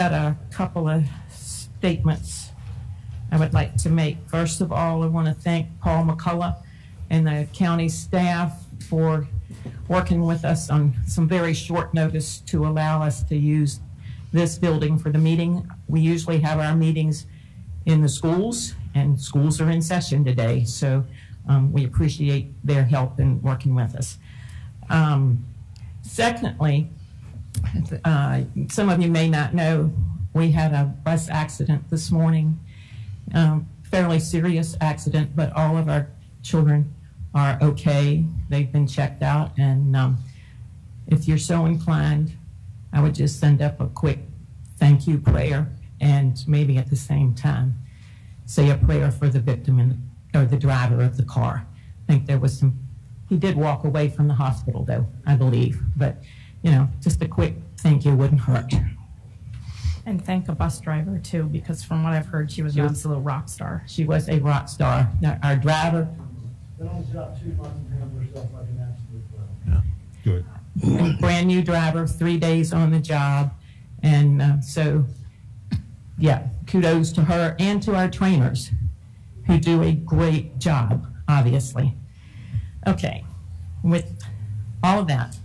got a couple of statements I would like to make. First of all, I want to thank Paul McCulla and the county staff for working with us on some very short notice to allow us to use this building for the meeting. We usually have our meetings in the schools, and schools are in session today, so um, we appreciate their help in working with us. Um, secondly, uh, some of you may not know, we had a bus accident this morning, um, fairly serious accident, but all of our children are okay. They've been checked out, and um, if you're so inclined, I would just send up a quick thank you prayer, and maybe at the same time say a prayer for the victim and, or the driver of the car. I think there was some. He did walk away from the hospital, though I believe, but you know, just a quick thank you wouldn't hurt. And thank a bus driver too, because from what I've heard, she was She an was- absolute rock star. She was a rock star. Now, Our driver, Been on the job two months and handled herself like an absolute pro. Good. brand new driver, three days on the job. And uh, so, yeah, kudos to her and to our trainers who do a great job, obviously. Okay, with all of that,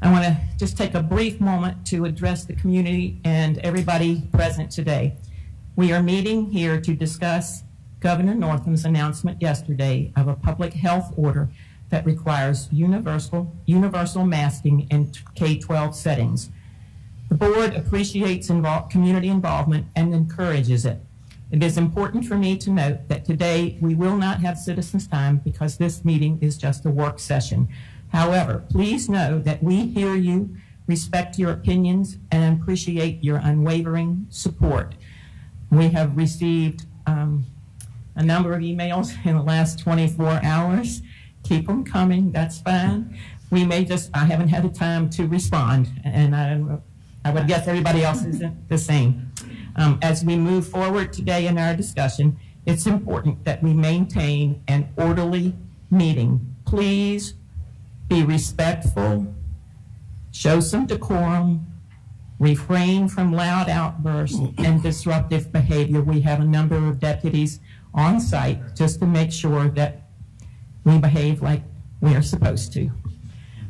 I want to just take a brief moment to address the community and everybody present today. We are meeting here to discuss Governor Northam's announcement yesterday of a public health order that requires universal, universal masking in K-12 settings. The board appreciates community involvement and encourages it. It is important for me to note that today we will not have citizens' time because this meeting is just a work session. However, please know that we hear you, respect your opinions, and appreciate your unwavering support. We have received um, a number of emails in the last 24 hours. Keep them coming, that's fine. We may just, I haven't had the time to respond, and I, I would guess everybody else is the same. Um, as we move forward today in our discussion, it's important that we maintain an orderly meeting. Please be respectful, show some decorum, refrain from loud outbursts and disruptive behavior. We have a number of deputies on site just to make sure that we behave like we are supposed to.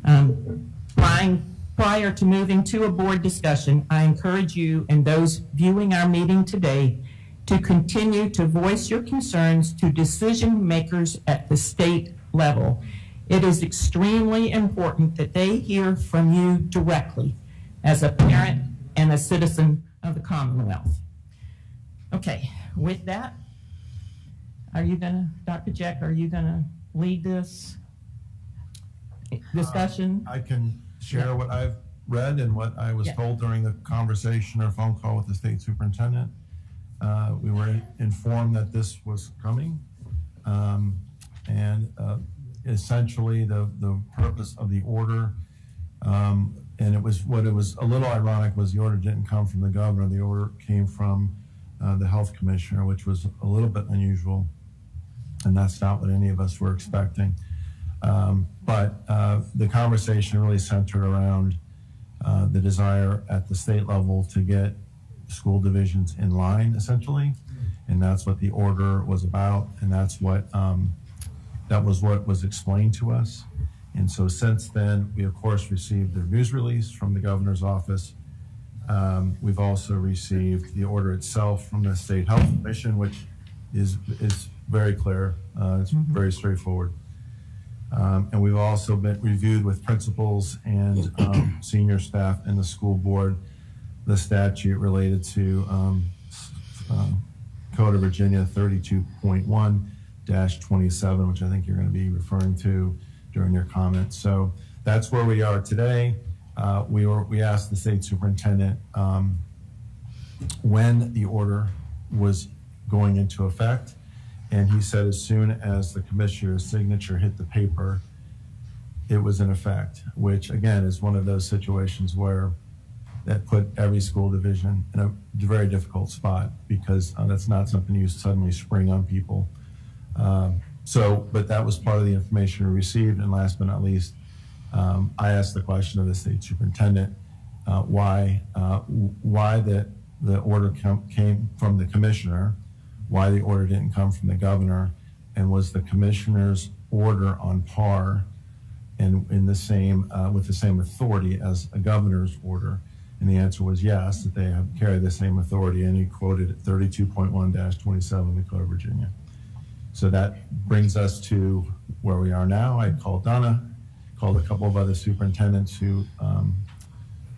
Um, prior, prior to moving to a board discussion, I encourage you and those viewing our meeting today to continue to voice your concerns to decision makers at the state level. It is extremely important that they hear from you directly as a parent and a citizen of the Commonwealth. Okay, with that, are you gonna, Dr. Jeck, are you gonna lead this discussion? I can share what I've read and what I was Yeah. told during the conversation or phone call with the state superintendent. Uh, We were informed that this was coming. Um, And uh, essentially, the, the purpose of the order, um, and it was, what it was a little ironic was the order didn't come from the governor. The order came from uh, the health commissioner, which was a little bit unusual. And that's not what any of us were expecting. Um, But uh, the conversation really centered around uh, the desire at the state level to get school divisions in line, essentially. And that's what the order was about, and that's what, um, that was what was explained to us. And so since then, we of course received the news release from the governor's office. Um, We've also received the order itself from the State Health Commission, which is, is very clear. Uh, It's very straightforward. Um, And we've also been reviewed with principals and um, senior staff in the school board, the statute related to um, um, Code of Virginia 32.1-27, which I think you're going to be referring to during your comments. So that's where we are today. Uh, We were, we asked the state superintendent um, when the order was going into effect. And he said as soon as the commissioner's signature hit the paper, it was in effect, which again is one of those situations where that put every school division in a very difficult spot because uh, that's not something you suddenly spring on people. Um, So, but that was part of the information we received. And last but not least, um, I asked the question of the state superintendent, uh, why, uh, why the, the order came from the commissioner, why the order didn't come from the governor, and was the commissioner's order on par and in the same, uh, with the same authority as a governor's order? And the answer was yes, that they have carry the same authority, and he quoted thirty-two point one twenty-seven of the Code of Virginia. So that brings us to where we are now. I called Donna, called a couple of other superintendents who um,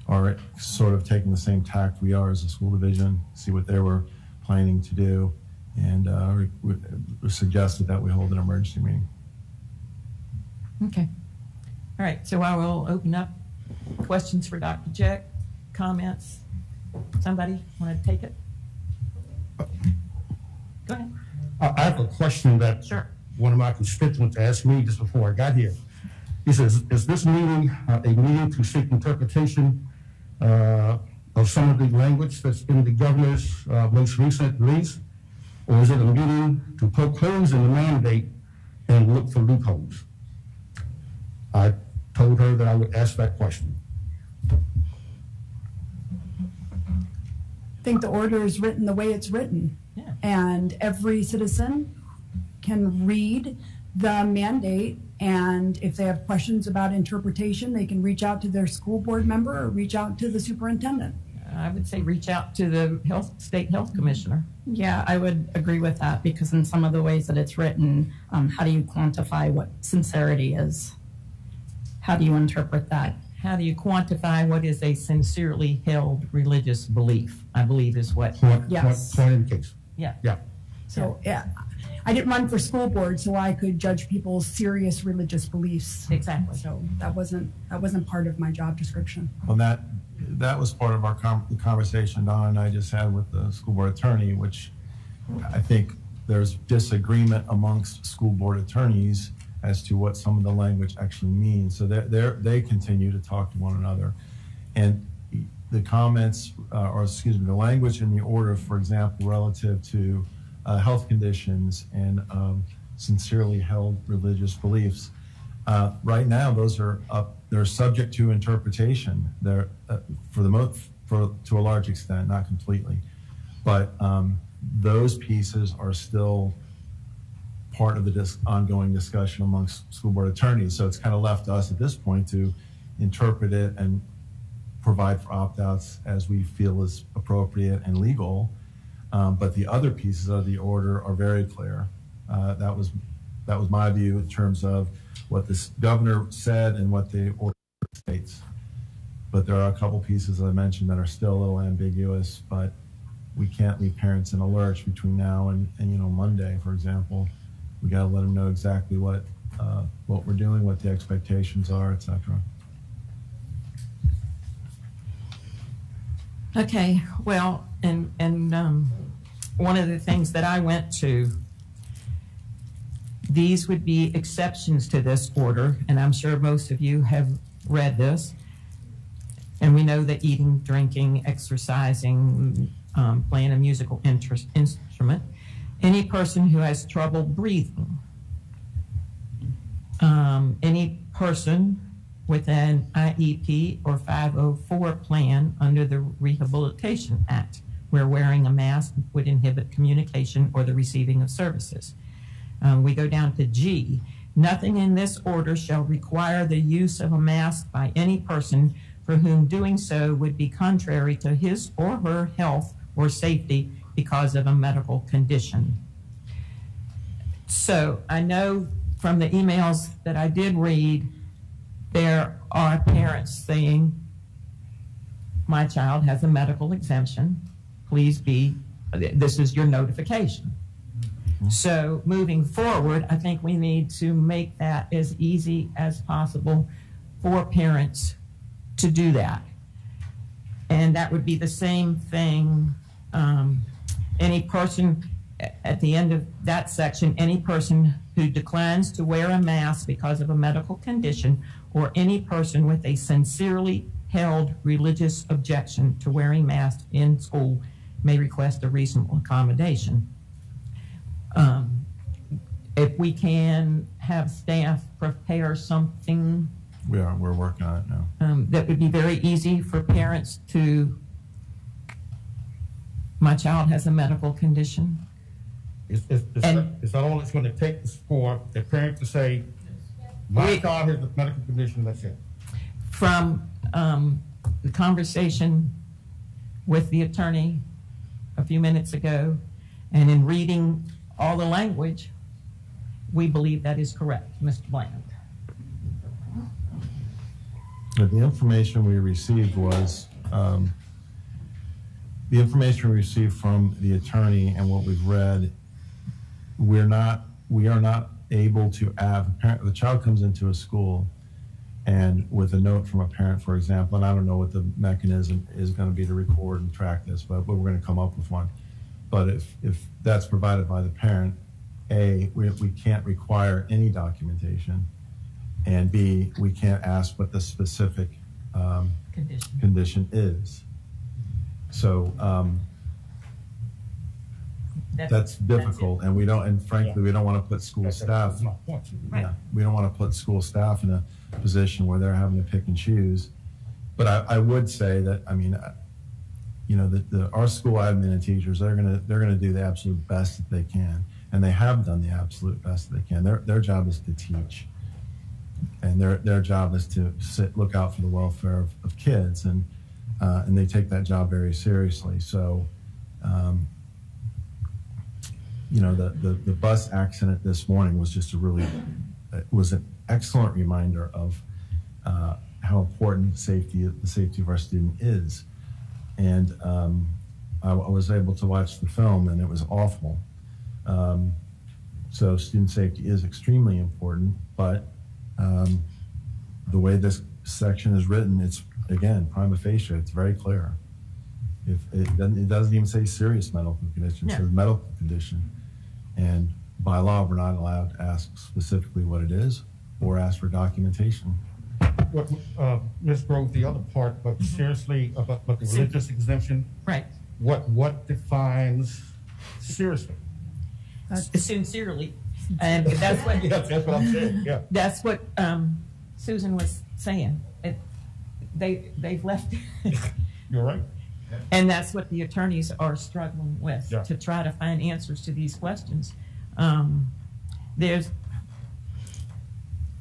are sort of taking the same tact we are as a school division, see what they were planning to do, and uh, re- re- suggested that we hold an emergency meeting. Okay. All right, so I will open up questions for Dr. Jeck, comments. Somebody want to take it? Go ahead. I I have a question that Sure. one of my constituents asked me just before I got here. He says, is this meeting uh, a meeting to seek interpretation uh, of some of the language that's in the governor's uh, most recent release? Or is it a meeting to poke holes in the mandate and look for loopholes? I told her that I would ask that question. I think the order is written the way it's written. Yeah. And every citizen can read the mandate, and if they have questions about interpretation, they can reach out to their school board member or reach out to the superintendent. I would say reach out to the health, state health commissioner. Yeah, I would agree with that because in some of the ways that it's written, um, how do you quantify what sincerity is? How do you interpret that? How do you quantify what is a sincerely held religious belief? I believe is what, Point, point, Yes. point in case. Yeah. Yeah. So, yeah, I didn't run for school board, so I could judge people's serious religious beliefs. Exactly. So that wasn't, that wasn't part of my job description. Well, that, that was part of our com- conversation Donna and I just had with the school board attorney, which I think there's disagreement amongst school board attorneys as to what some of the language actually means. So they're, they're, they continue to talk to one another. And the comments, uh, or excuse me, the language in the order, for example, relative to uh, health conditions and um, sincerely held religious beliefs, uh, right now, those are up, they're subject to interpretation. They're, uh, for the most, for, to a large extent, not completely. But um, those pieces are still part of the dis- ongoing discussion amongst school board attorneys. So it's kind of left to us at this point to interpret it and provide for opt-outs as we feel is appropriate and legal. Um, but the other pieces of the order are very clear. Uh, that was that was my view in terms of what the governor said and what the order states. But there are a couple pieces I mentioned that are still a little ambiguous. But we can't leave parents in a lurch between now and, and you know Monday, for example. We got to let them know exactly what uh, what we're doing, what the expectations are, et cetera. Okay, well, and, and, um, one of the things that I went to, these would be exceptions to this order, and I'm sure most of you have read this. And we know that eating, drinking, exercising, um, playing a musical interest, instrument, any person who has trouble breathing, um, any person with an IEP or 504 plan under the Rehabilitation Act, where wearing a mask would inhibit communication or the receiving of services. Um, we go down to G. Nothing in this order shall require the use of a mask by any person for whom doing so would be contrary to his or her health or safety because of a medical condition. So I know from the emails that I did read, there are parents saying, my child has a medical exemption. Please be, this is your notification. So moving forward, I think we need to make that as easy as possible for parents to do that. And that would be the same thing, um, any person, at the end of that section, any person who declines to wear a mask because of a medical condition or any person with a sincerely held religious objection to wearing masks in school may request a reasonable accommodation. Um, If we can have staff prepare something We are, we're working on it now. um, that would be very easy for parents to, my child has a medical condition. Is, is, is And- that, is that all it's gonna take for the parent to say, my We- child has a medical condition, that's it? From um, the conversation with the attorney a few minutes ago, and in reading all the language, we believe that is correct, Mr. Bland. But the information we received was, um, the information we received from the attorney and what we've read, we're not, we are not able to have, a parent- the child comes into a school and with a note from a parent, for example, and I don't know what the mechanism is gonna be to record and track this, but, but we're gonna come up with one. But if, if that's provided by the parent, A, we, we can't require any documentation. And B, we can't ask what the specific um, Condition. condition is. So um, that's difficult, and we don't, and frankly, we don't want to put school That's- staff, That's my point. yeah, we don't want to put school staff in a position where they're having to pick and choose. But I, I would say that, I mean, uh, you know, that the, our school admin and teachers, they're gonna, they're gonna do the absolute best that they can. And they have done the absolute best that they can. Their, their job is to teach. And their, their job is to sit, look out for the welfare of, of kids and, uh, and they take that job very seriously. So, um, you know, the, the, the bus accident this morning was just a really, it was an excellent reminder of uh, how important safety, the safety of our student is. And um, I, I was able to watch the film, and it was awful. Um, so student safety is extremely important, but um, the way this section is written, it's again prima facie. It's very clear. If it doesn't, it doesn't even say serious medical condition. It Yeah. says medical condition. And by law, we're not allowed to ask specifically what it is or ask for documentation. What, uh, Ms. Grove, the other part, but seriously, about, about the religious exemption, Right. what, what defines seriously? Sincerely. And that's what, Yeah, that's what I'm saying, yeah. that's what um, Susan was saying. It- They, they've left, You're right. And that's what the attorneys are struggling with, Yeah. to try to find answers to these questions. Um, There's,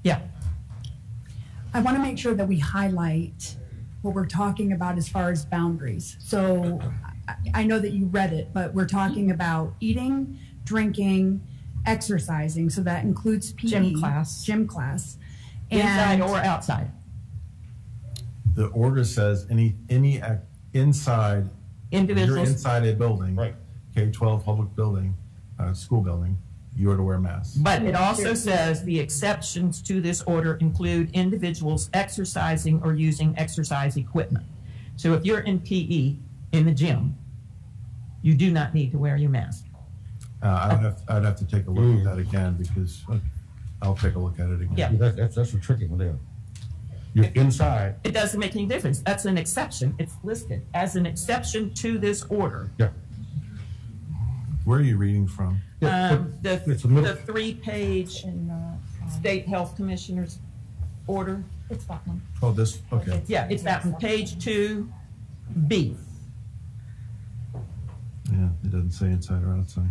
yeah, I want to make sure that we highlight what we're talking about as far as boundaries. So I, I know that you read it, but we're talking about eating, drinking, exercising. So that includes PE. Gym class. Gym class. inside And- or outside. The order says any, any ac- inside, you're inside a building. Right. K-12 public building, uh, school building, you are to wear masks. but it also says the exceptions to this order include individuals exercising or using exercise equipment. So if you're in PE in the gym, you do not need to wear your mask. Uh, I'd have, I'd have to take a look at that again because uh, I'll take a look at it again. Yeah. That, that's, that's a tricky one there. You're inside, It doesn't make any difference. That's an exception. It's listed as an exception to this order. yeah. Where are you reading from? Yeah, Um, but the, it's a middle- the three-page State Health Commissioner's order. It's that one. Oh, this, okay. Yeah, it's that one, page two, B. Yeah, it doesn't say inside or outside.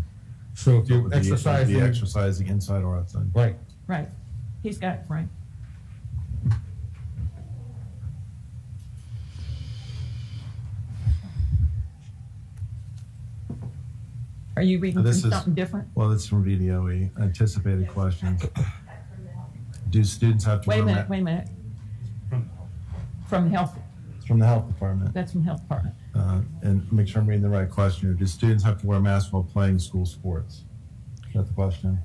So if you're would be- would be exercising, Exercising inside or outside. right, Right. He's got it, right. Are you reading from This is- something different? Well, it's from VDOE, anticipated questions. Do students have to Wait a minute, wait a minute. From the health, It's from the health department. that's from health department. Uh, And make sure I'm reading the right question. here. Do students have to wear masks while playing school sports? Is that the question?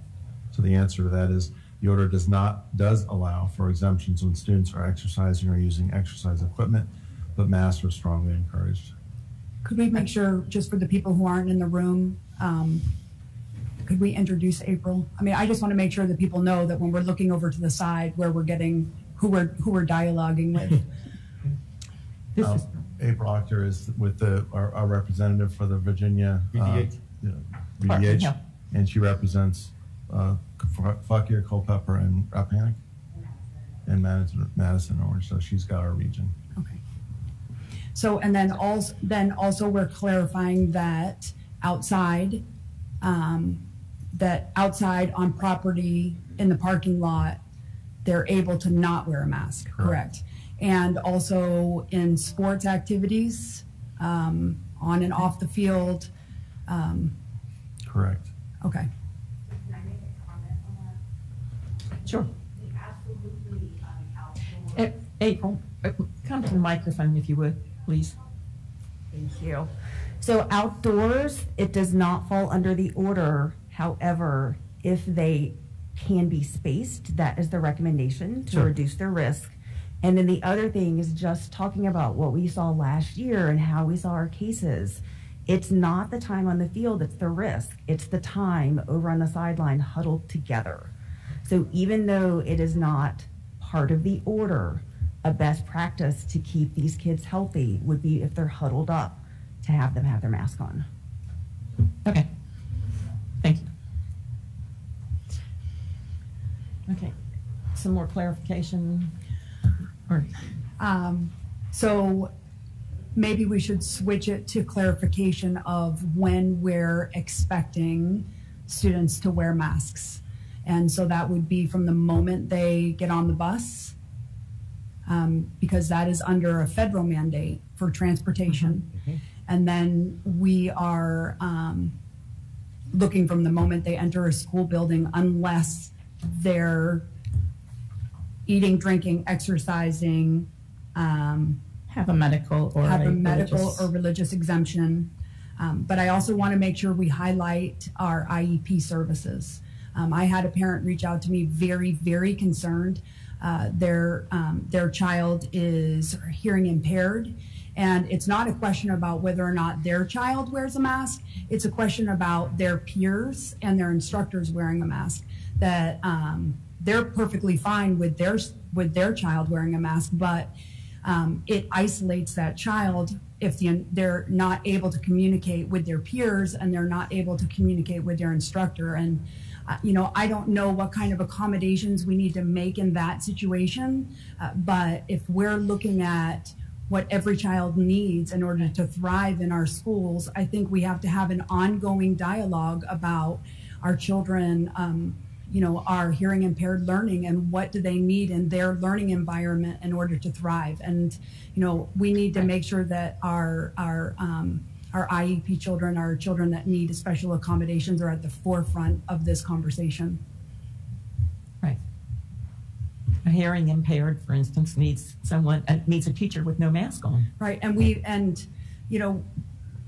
So the answer to that is, the order does not, does allow for exemptions when students are exercising or using exercise equipment, but masks are strongly encouraged. Could we make sure, just for the people who aren't in the room, um, could we introduce April? I mean, I just want to make sure that people know that when we're looking over to the side where we're getting, who we're, who we're dialoguing with. This Um, is, April Achter is with the, our, our representative for the Virginia. uh, VDH. yeah, VDH, and she represents, uh, Fauquier, Culpeper, and Rappahannock. and Madison, Madison Orange, so she's got our region. Okay. So, and then also, then also we're clarifying that outside, um, that outside on property in the parking lot, they're able to not wear a mask, Correct. correct? And also in sports activities, um, on and off the field, um, Correct. okay. Can I make a comment on that? Sure. We absolutely, um, outdoor. Eh, April, eh, come to the microphone if you would, please. Thank you. So outdoors, it does not fall under the order. However, if they can be spaced, that is the recommendation to Sure. reduce their risk. And then the other thing is just talking about what we saw last year and how we saw our cases. It's not the time on the field, it's the risk. It's the time over on the sideline huddled together. So even though it is not part of the order, a best practice to keep these kids healthy would be if they're huddled up to have them have their mask on. Okay. Thank you. Okay, some more clarification? Or, Um, so maybe we should switch it to clarification of when we're expecting students to wear masks. And so that would be from the moment they get on the bus, um, because that is under a federal mandate for transportation. And then we are um, looking from the moment they enter a school building, unless they're eating, drinking, exercising, um, Have a medical or have a a medical religious- or religious exemption. Um, but I also want to make sure we highlight our IEP services. Um, I had a parent reach out to me very, very concerned. Uh, their um, their child is hearing impaired, and it's not a question about whether or not their child wears a mask. It's a question about their peers and their instructors wearing a mask. That um, they're perfectly fine with their with their child wearing a mask, but um, it isolates that child if the, they're not able to communicate with their peers and they're not able to communicate with their instructor. And, uh, you know, I don't know what kind of accommodations we need to make in that situation. Uh, but if we're looking at what every child needs in order to thrive in our schools, I think we have to have an ongoing dialogue about our children. Um, you know, are hearing impaired learning and what do they need in their learning environment in order to thrive. And, you know, we need to make sure that our, our, um, our IEP children, our children that need special accommodations are at the forefront of this conversation. Right. A hearing impaired, for instance, needs someone, uh, needs a teacher with no mask on. Right, and we, and, you know,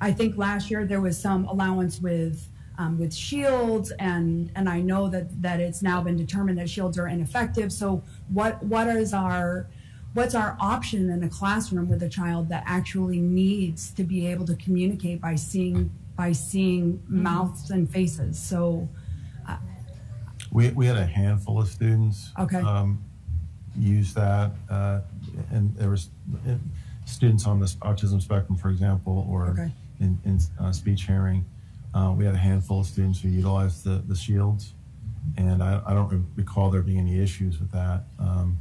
I think last year there was some allowance with, um, with shields, and, and I know that, that it's now been determined that shields are ineffective, so what, what is our, what's our option in a classroom with a child that actually needs to be able to communicate by seeing, by seeing mouths and faces, so, We, we had a handful of students. Okay. um, Use that, uh, and there was uh, students on the autism spectrum, for example, or Okay. in, in uh, speech hearing. Uh, We had a handful of students who utilized the, the shields, and I, I don't recall there being any issues with that. Um,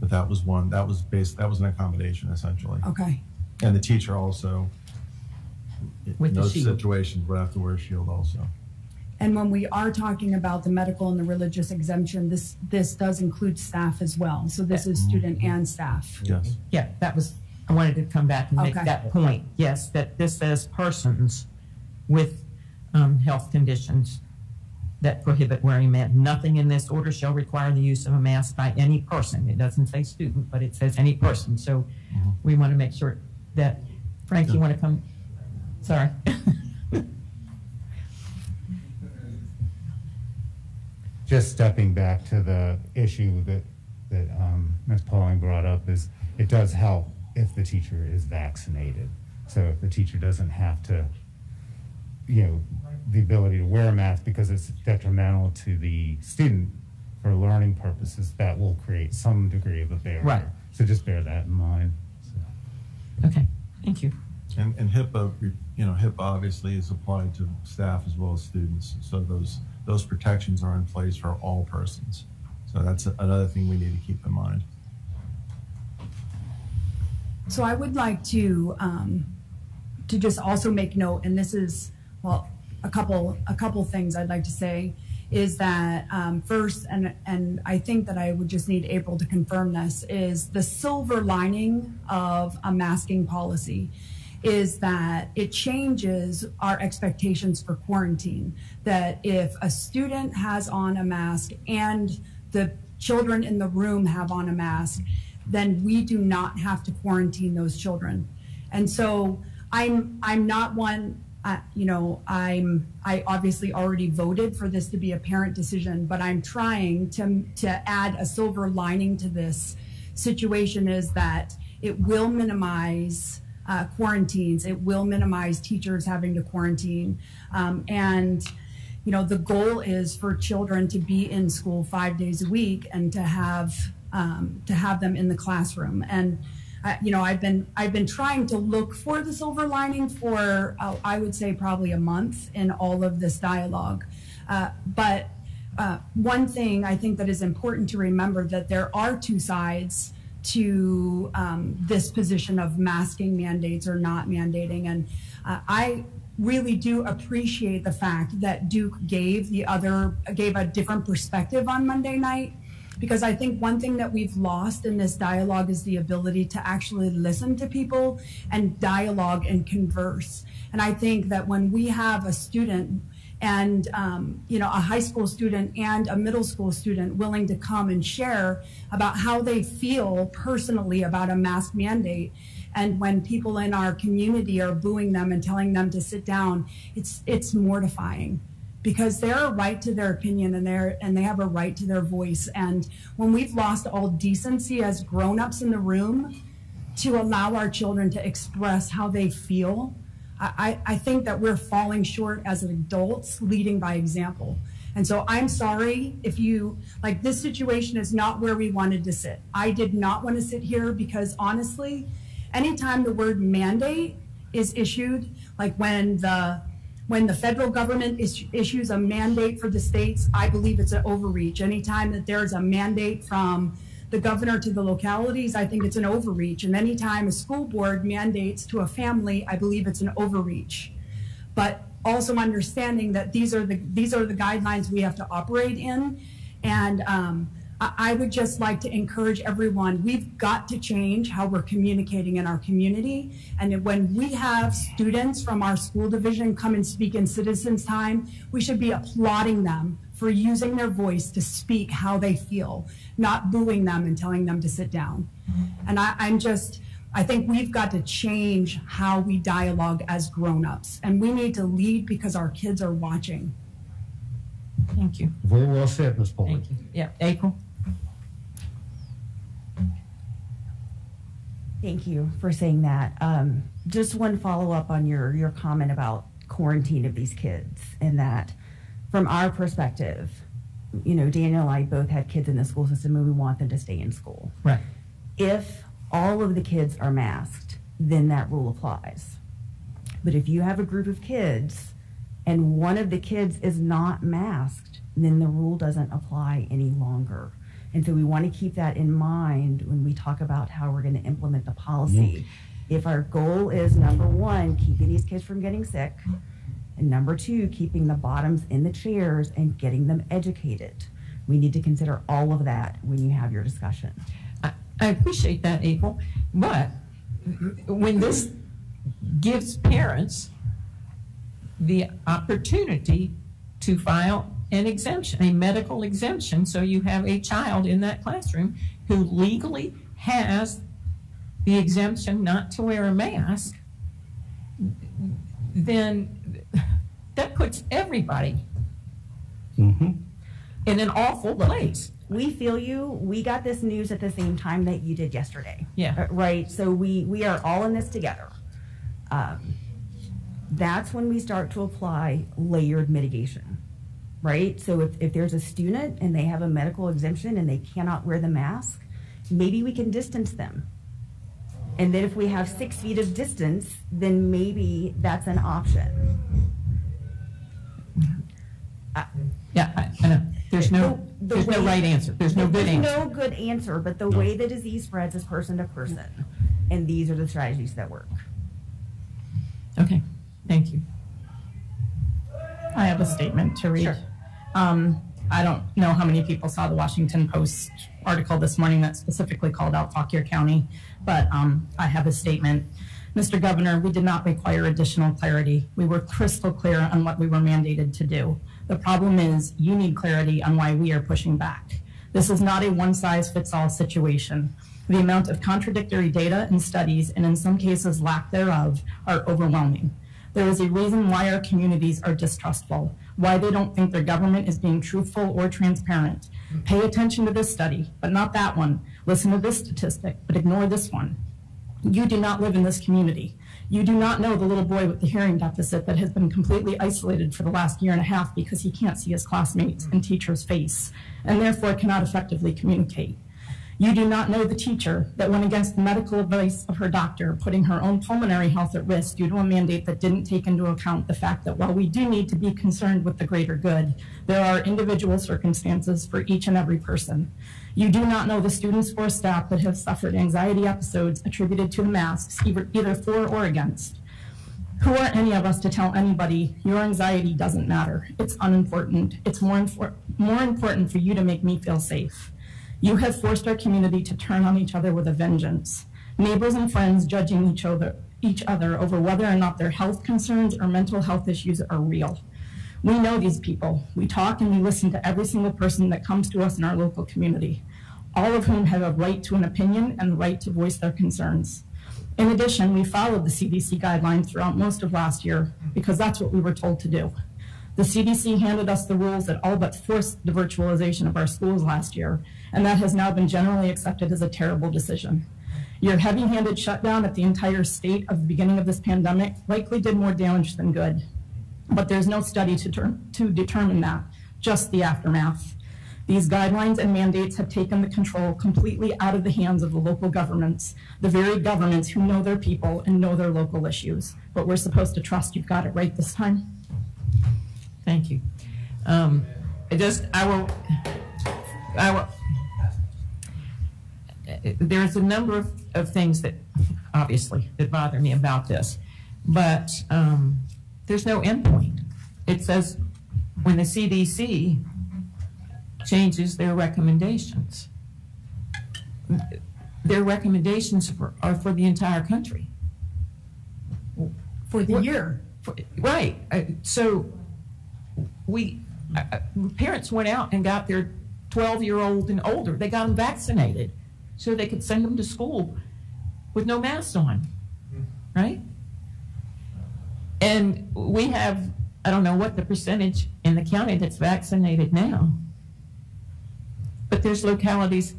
But that was one, that was based, that was an accommodation essentially. okay. And the teacher also, in With the those shield. situations, would have to wear a shield also. And when we are talking about the medical and the religious exemption, this, this does include staff as well. So this is student and staff. Yes. Yeah, that was, I wanted to come back and make Okay. that point. Yes, that this says persons with um, health conditions that prohibit wearing a mask. Nothing in this order shall require the use of a mask by any person. It doesn't say student, but it says any person. So we want to make sure that, Frank, you want to come? Sorry. just stepping back to the issue that, that um, Ms. Pauling brought up is it does help if the teacher is vaccinated. So if the teacher doesn't have to, you know, the ability to wear a mask because it's detrimental to the student for learning purposes, that will create some degree of a barrier. Right. So just bear that in mind. So. Okay, thank you. And, and HIPAA, you know, HIPAA obviously is applied to staff as well as students. So those, those protections are in place for all persons. So that's another thing we need to keep in mind. So I would like to um, to just also make note, and this is well, a couple a couple things I'd like to say is that um, first, and and I think that I would just need April to confirm this is the silver lining of a masking policy is that it changes our expectations for quarantine. That if a student has on a mask and the children in the room have on a mask, then we do not have to quarantine those children. And so I'm I'm not one. Uh, you know, I'm I obviously already voted for this to be a parent decision, but I'm trying to to add a silver lining to this situation is that it will minimize uh, quarantines. It will minimize teachers having to quarantine. Um, and, you know, the goal is for children to be in school five days a week and to have um, to have them in the classroom. And, uh, you know, I've been I've been trying to look for the silver lining for uh, I would say probably a month in all of this dialogue. Uh, but uh, one thing I think that is important to remember that there are two sides to um, this position of masking mandates or not mandating. And uh, I really do appreciate the fact that Duke gave the other gave a different perspective on Monday night because I think one thing that we've lost in this dialogue is the ability to actually listen to people and dialogue and converse. And I think that when we have a student and um, you know a high school student and a middle school student willing to come and share about how they feel personally about a mask mandate. And when people in our community are booing them and telling them to sit down it's it's mortifying because they're a right to their opinion and they're and they have a right to their voice. And when we've lost all decency as grown-ups in the room to allow our children to express how they feel I, I think that we're falling short as adults, leading by example. And so I'm sorry if you, like, this situation is not where we wanted to sit. I did not want to sit here because honestly, anytime the word mandate is issued, like when the when the federal government is, issues a mandate for the states, I believe it's an overreach. Anytime that there's a mandate from the governor to the localities, I think it's an overreach. And anytime a school board mandates to a family, I believe it's an overreach. But also understanding that these are the these are the guidelines we have to operate in. And um, I, I would just like to encourage everyone, we've got to change how we're communicating in our community. And when we have students from our school division come and speak in citizens time, we should be applauding them for using their voice to speak how they feel, not booing them and telling them to sit down. And I, I'm just, I think we've got to change how we dialogue as grown-ups. And we need to lead because our kids are watching. Thank you. Very well said, Ms. Pauling. Thank you. Yeah, April? Thank you for saying that. Um, just one follow up on your, your comment about quarantine of these kids and that from our perspective, you know, Daniel and I both have kids in the school system and we want them to stay in school. Right. If all of the kids are masked, then that rule applies. But if you have a group of kids and one of the kids is not masked, then the rule doesn't apply any longer. And so we want to keep that in mind when we talk about how we're going to implement the policy. If our goal is number one, keeping these kids from getting sick, and number two, keeping the bottoms in the chairs and getting them educated. We need to consider all of that when you have your discussion. I, I appreciate that, April. But when this gives parents the opportunity to file an exemption, a medical exemption, so you have a child in that classroom who legally has the exemption not to wear a mask, then that puts everybody Mhm. in an awful place. We feel you. We got this news at the same time that you did yesterday. Yeah. Uh, Right. So we, we are all in this together. Um, that's when we start to apply layered mitigation, right? So if, if there's a student and they have a medical exemption and they cannot wear the mask, maybe we can distance them. And then if we have six feet of distance, then maybe that's an option. Yeah, I, I know. There's no, The- the there's no way- right answer. There's no good There's answer. no good answer, but the way the disease spreads is person to person. and these are the strategies that work. Okay, thank you. I have a statement to read. Sure. Um, I don't know how many people saw the Washington Post article this morning that specifically called out Fauquier County, but um, I have a statement. Mr. Governor, we did not require additional clarity. We were crystal clear on what we were mandated to do. The problem is you need clarity on why we are pushing back. This is not a one-size-fits-all situation. The amount of contradictory data and studies, and in some cases lack thereof, are overwhelming. There is a reason why our communities are distrustful, why they don't think their government is being truthful or transparent. Pay attention to this study, but not that one. Listen to this statistic, but ignore this one. You do not live in this community. You do not know the little boy with the hearing deficit that has been completely isolated for the last year and a half because he can't see his classmates and teacher's face, and therefore cannot effectively communicate. You do not know the teacher that went against the medical advice of her doctor, putting her own pulmonary health at risk due to a mandate that didn't take into account the fact that while we do need to be concerned with the greater good, there are individual circumstances for each and every person. You do not know the students or staff that have suffered anxiety episodes attributed to the masks, either, for or against. Who are any of us to tell anybody your anxiety doesn't matter? It's unimportant. It's more, more important for you to make me feel safe. You have forced our community to turn on each other with a vengeance. Neighbors and friends judging each other, each other over whether or not their health concerns or mental health issues are real. We know these people. We talk and we listen to every single person that comes to us in our local community, all of whom have a right to an opinion and the right to voice their concerns. In addition, we followed the CDC guidelines throughout most of last year because that's what we were told to do. The CDC handed us the rules that all but forced the virtualization of our schools last year, and that has now been generally accepted as a terrible decision. Your heavy-handed shutdown at the entire state of the beginning of this pandemic likely did more damage than good, but there's no study to, to determine that, just the aftermath. These guidelines and mandates have taken the control completely out of the hands of the local governments, the very governments who know their people and know their local issues. But we're supposed to trust you've got it right this time. Thank you. Um, I just, I will, I will, there's a number of, of things that, obviously, that bother me about this, but um, there's no endpoint. It says when the CDC changes their recommendations, their recommendations for, are for the entire country. For the What- year. For- Right, uh, so we, uh, uh, parents went out and got their 12-year-old and older, they got them vaccinated so they could send them to school with no masks on, hmm. right? And we have, I don't know what the percentage in the county that's vaccinated now, but there's localities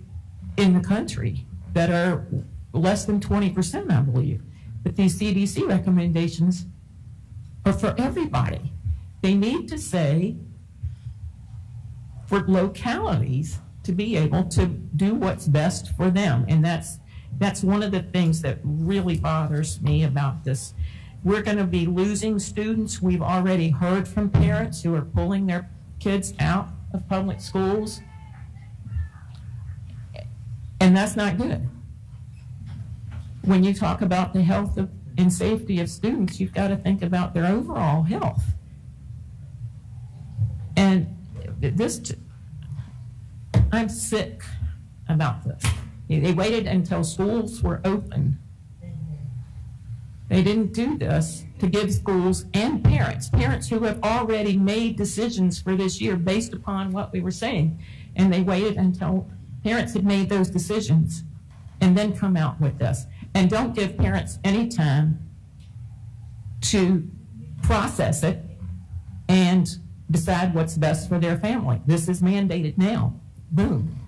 in the country that are less than 20%, I believe. But these CDC recommendations are for everybody. They need to say for localities to be able to do what's best for them. And that's, that's one of the things that really bothers me about this. We're going to be losing students. We've already heard from parents who are pulling their kids out of public schools. And that's not good. When you talk about the health of, and safety of students, you've got to think about their overall health. And this, I'm sick about this. They waited until schools were open. They didn't do this to give schools and parents, parents who have already made decisions for this year based upon what we were saying. And they waited until parents had made those decisions and then come out with this. And don't give parents any time to process it and decide what's best for their family. This is mandated now. Boom.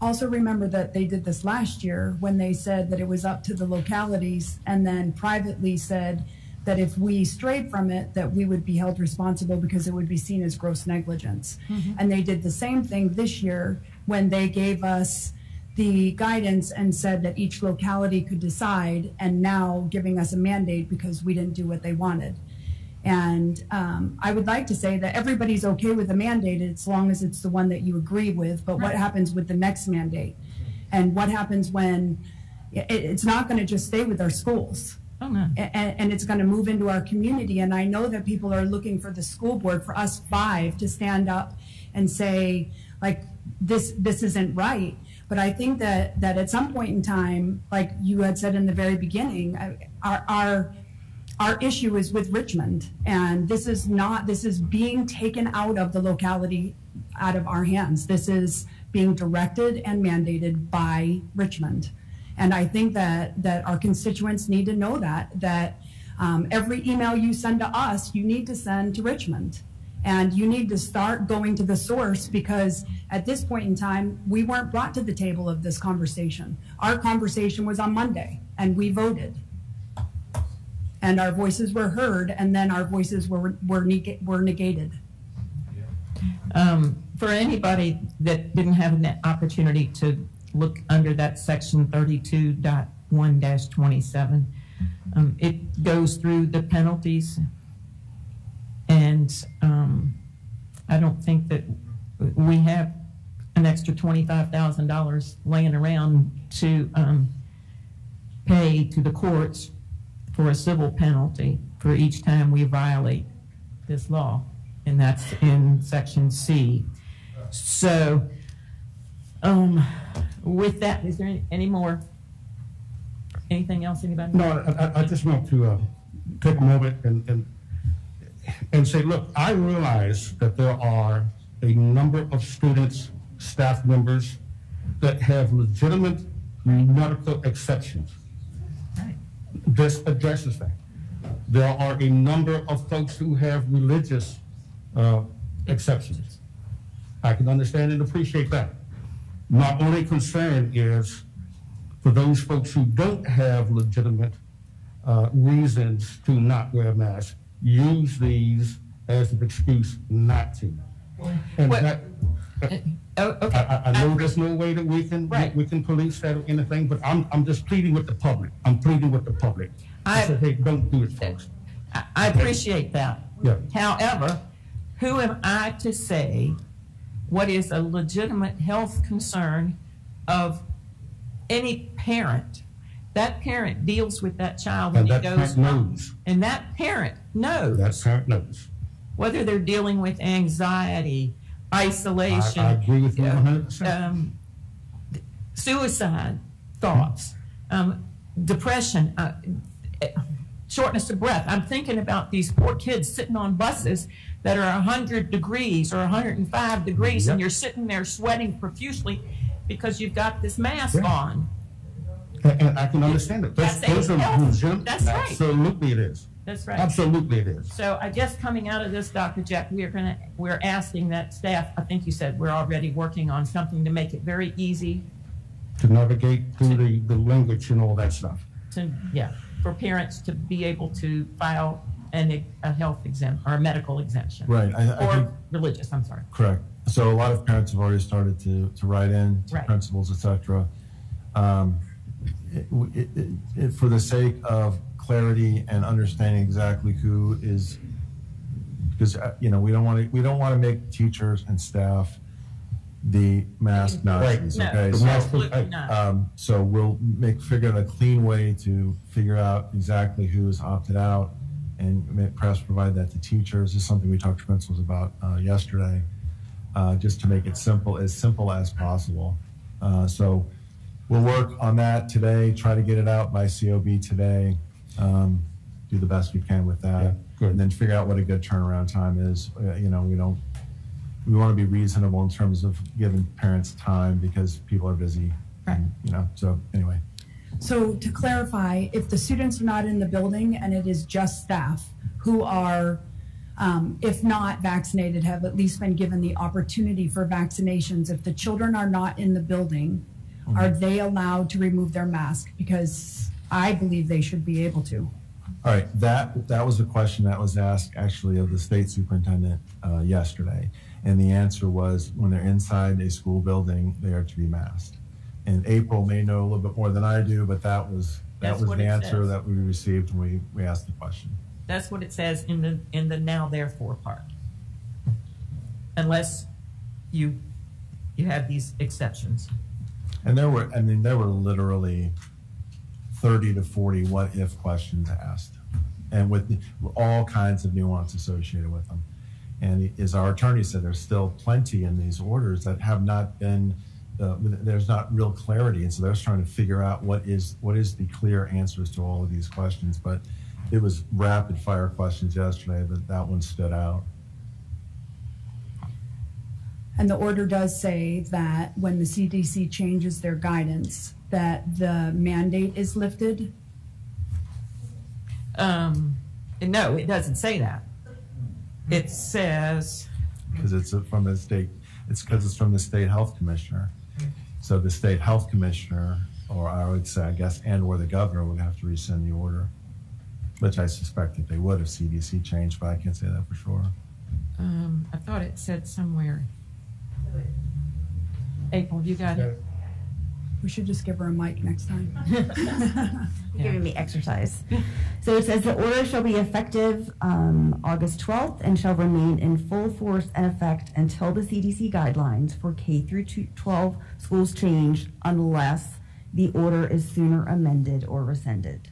Also remember that they did this last year when they said that it was up to the localities and then privately said that if we strayed from it, that we would be held responsible because it would be seen as gross negligence. Mm-hmm. And they did the same thing this year when they gave us the guidance and said that each locality could decide and now giving us a mandate because we didn't do what they wanted. And um, I would like to say that everybody's okay with the mandate as long as it's the one that you agree with. But what happens with the next mandate? And what happens when it, it's not going to just stay with our schools. Oh, no. And, and it's going to move into our community. And I know that people are looking for the school board, for us five to stand up and say, like, this, this isn't right. But I think that, that at some point in time, like you had said in the very beginning, our, our, our issue is with Richmond. And this is not, this is being taken out of the locality, out of our hands. This is being directed and mandated by Richmond. And I think that, that our constituents need to know that, that um, every email you send to us, you need to send to Richmond. And you need to start going to the source because at this point in time, we weren't brought to the table of this conversation. Our conversation was on Monday and we voted. And our voices were heard and then our voices were, were neg- were negated. Um, for anybody that didn't have an opportunity to look under that section thirty-two dot one dash twenty-seven, um, it goes through the penalties. And, um, I don't think that we have an extra twenty-five thousand dollars laying around to, um, pay to the courts for a civil penalty for each time we violate this law, and that's in section C. So, um, with that, is there any- any more? Anything else, anybody? No, I, I- just want to uh, take a moment and, and, and say, look, I realize that there are a number of students, staff members that have legitimate medical exceptions. This addresses that. There are a number of folks who have religious uh, exceptions. I can understand and appreciate that. My only concern is for those folks who don't have legitimate uh, reasons to not wear masks, use these as an excuse not to. And that, Oh, I, okay. I, I know there's no way that we can, Right. we can police that or anything, but I'm, I'm just pleading with the public. I'm pleading with the public. I I- said, hey, don't do it, folks. I- I appreciate that. Yeah. However, who am I to say what is a legitimate health concern of any parent? That parent deals with that child when And it that goes parent knows. And that parent knows That parent knows. whether they're dealing with anxiety, isolation. I- I agree with you uh, 100%. um, Suicide thoughts, um, depression, uh, shortness of breath. I'm thinking about these poor kids sitting on buses that are 100 degrees or 105 degrees, and you're sitting there sweating profusely because you've got this mask Yeah. on. And, and I can understand it. Those, That's a those are legitimate. that's right. Absolutely it is. That's right. Absolutely it is. So I guess coming out of this, Dr. Jeck, we are gonna, we're asking that staff, I think you said we're already working on something to make it very easy To navigate through the, the language and all that stuff. to, yeah, for parents to be able to file an, a health exempt, or a medical exemption. Right, I, I think, religious, I'm sorry. correct. So a lot of parents have already started to, to write in to Right. principals, etc. Um, For the sake of clarity and understanding exactly who is, because, uh, you know, we don't want to, we don't want to make teachers and staff the mask Nazis, No, okay? So- absolutely not. Um, so we'll make, figure out a clean way to figure out exactly who is opted out and perhaps provide that to teachers. This is something we talked to principals about, uh, yesterday, uh, just to make it simple, as simple as possible. Uh, so we'll work on that today, try to get it out by COB today. Um, do the best we can with Yeah, that. good. And then figure out what a good turnaround time is. Uh, you know, we don't, we want to be reasonable in terms of giving parents time because people are busy. Right. You know, so anyway. So to clarify, if the students are not in the building and it is just staff who are, um, if not vaccinated, have at least been given the opportunity for vaccinations, if the children are not in the building, are they allowed to remove their mask? Because I believe they should be able to. All right, that, that was a question that was asked actually of the state superintendent uh, yesterday. And the answer was, when they're inside a school building, they are to be masked. And April may know a little bit more than I do, but that was, that That's was the answer says. that we received when we, we asked the question. That's what it says in the, in the now therefore part. Unless you, you have these exceptions. And there were, I mean, there were literally 30 to 40 what-if questions asked, and with all kinds of nuance associated with them. And as our attorney said, there's still plenty in these orders that have not been, uh, there's not real clarity, and so they're trying to figure out what is, what is the clear answers to all of these questions. But it was rapid-fire questions yesterday, but that one stood out. And the order does say that when the CDC changes their guidance, that the mandate is lifted. Um, no, it doesn't say that. It says, because it's from the state, it's because it's from the state health commissioner. So the state health commissioner, or I would say, I guess, and or the governor would have to rescind the order, which I suspect that they would if CDC changed, but I can't say that for sure. um, I thought it said somewhere. April, you got it? We should just give her a mic next time. You're giving me exercise. So it says the order shall be effective um, August 12th and shall remain in full force and effect until the CDC guidelines for K through 12 schools change unless the order is sooner amended or rescinded.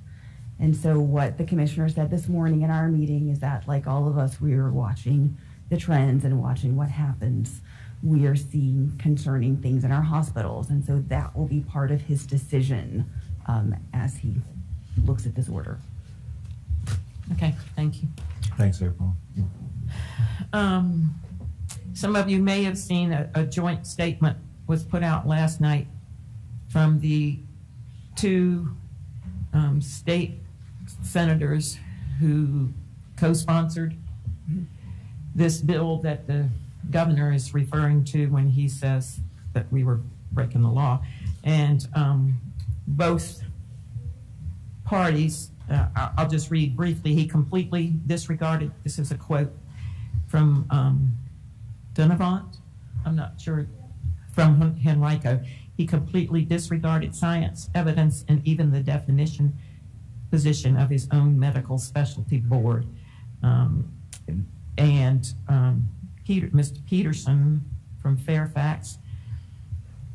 And so what the commissioner said this morning in our meeting is that like all of us, we are watching the trends and watching what happens. We are seeing concerning things in our hospitals. And so that will be part of his decision um, as he looks at this order. Okay, thank you. Thanks, April. Um, some of you may have seen a, a joint statement was put out last night from the two um, state senators who co-sponsored this bill that the governor is referring to when he says that we were breaking the law. And um, both parties, uh, I'll just read briefly, he completely disregarded, this is a quote from um, Dunnavant, I'm not sure, from Henrico. He completely disregarded science, evidence, and even the definition position of his own medical specialty board. Um, and um, Peter, Mr. Petersen from Fairfax,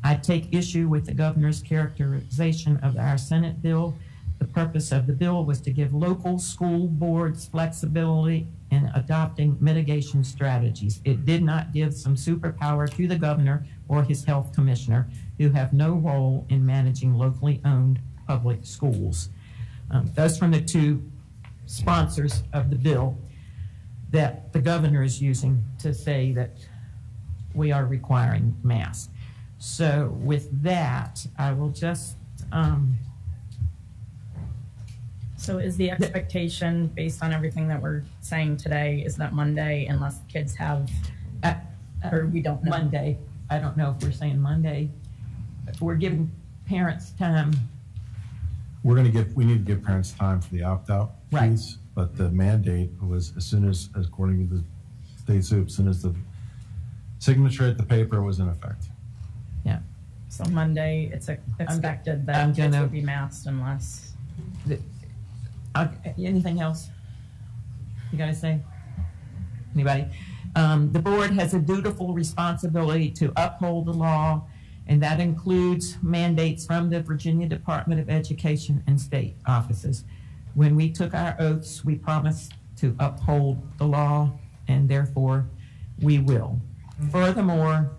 I take issue with the governor's characterization of our Senate bill. The purpose of the bill was to give local school boards flexibility in adopting mitigation strategies. It did not give some superpower to the governor or his health commissioner, who have no role in managing locally owned public schools. Um, those from the two sponsors of the bill that the governor is using to say that we are requiring masks. So with that, I will just, um, So is the expectation, based on everything that we're saying today, is that Monday, unless the kids have, uh, or we don't know? Monday, I don't know if we're saying Monday. We're giving parents time, We're going to give, we need to give parents time for the opt-out Right. piece, but the mandate was as soon as, according to the state soup, as soon as the signature at the paper was in effect. yeah. So Monday, it's ex- expected I'm that kids gonna- will be masked unless, The- uh, Anything else you gotta say? Anybody? Um, the board has a dutiful responsibility to uphold the law, and that includes mandates from the Virginia Department of Education and state offices. When we took our oaths, we promised to uphold the law, and therefore, we will. Furthermore,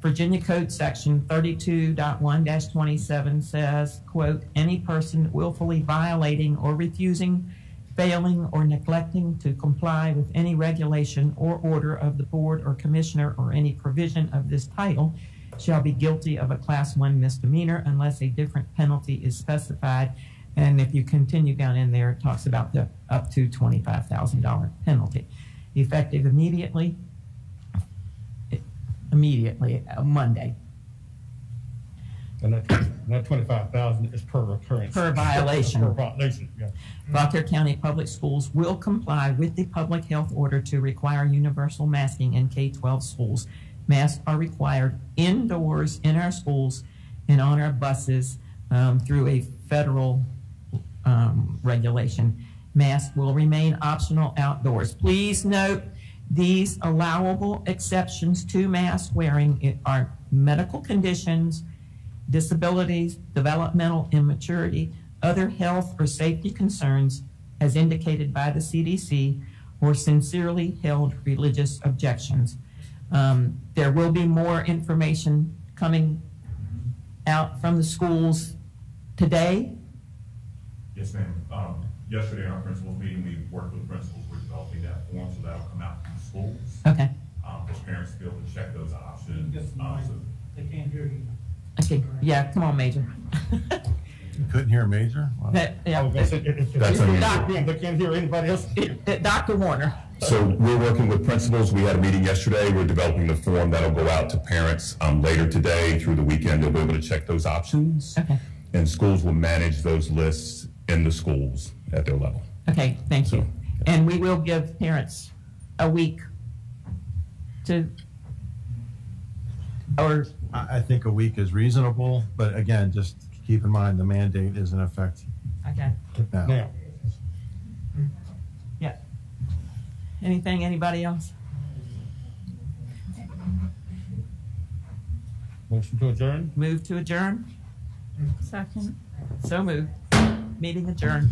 Virginia Code Section 32.1-27 says, quote, "Any person willfully violating or refusing, failing, or neglecting to comply with any regulation or order of the board or commissioner or any provision of this title shall be guilty of a Class 1 misdemeanor unless a different penalty is specified." And if you continue down in there, it talks about the up to $25,000 penalty. Effective immediately, immediately, uh, Monday, And that, that twenty-five thousand is per occurrence. Per violation. Per violation, yeah. Fauquier County Public Schools will comply with the public health order to require universal masking in K-12 schools. Masks are required indoors in our schools and on our buses um, through a federal um, regulation. Masks will remain optional outdoors. Please note, these allowable exceptions to mask wearing are medical conditions, disabilities, developmental immaturity, other health or safety concerns as indicated by the CDC or sincerely held religious objections. Um, There will be more information coming out from the schools today. Yes, ma'am. Um, yesterday in our principals meeting, we worked with principals, we're developing that form, so that'll come out from the schools. Okay, Um, for parents to be able to check those options. Yes, Um, so They can't hear you. okay, yeah, come on, Major. You couldn't hear Major? Wow. That- yeah. I was gonna say, if- if- That's if- unusual. if They can't hear anybody else. Dr. Warner. So we're working with principals. We had a meeting yesterday. We're developing the form that'll go out to parents um, later today through the weekend. They'll be able to check those options. Okay. And schools will manage those lists in the schools at their level. Okay, thank you. So, And we will give parents a week to, or, I, I think a week is reasonable, but again, just keep in mind, the mandate is in effect okay, now. Now, mm-hmm. yeah. Anything, anybody else? motion to adjourn? Move to adjourn? Second. So moved. Meeting adjourned.